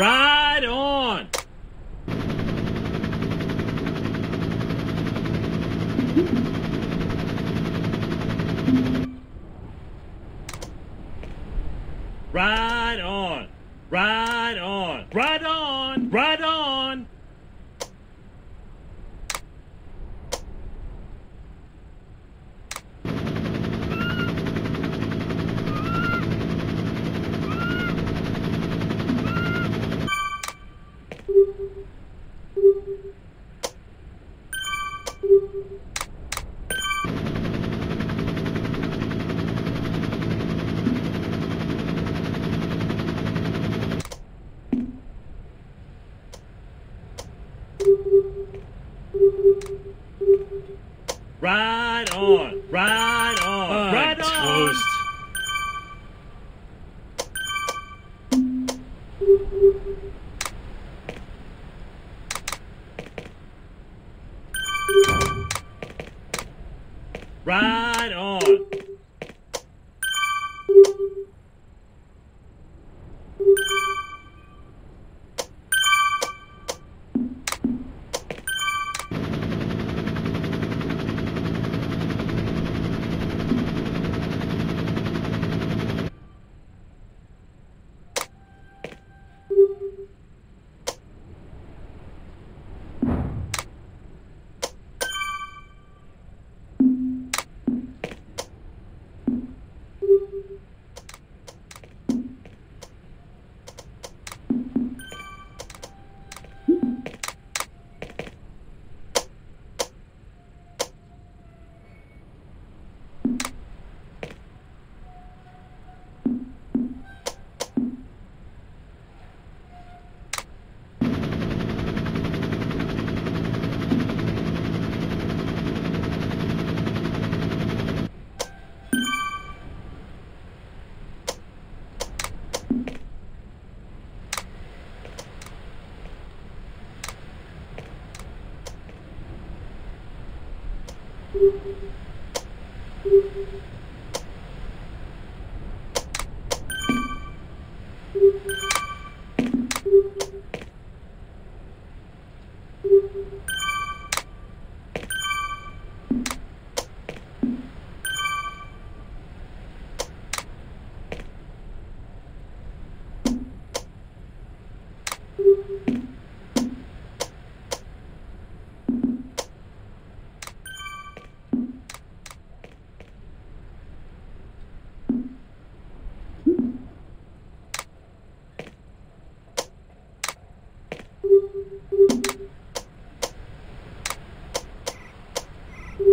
Ride Ride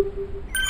Thank you.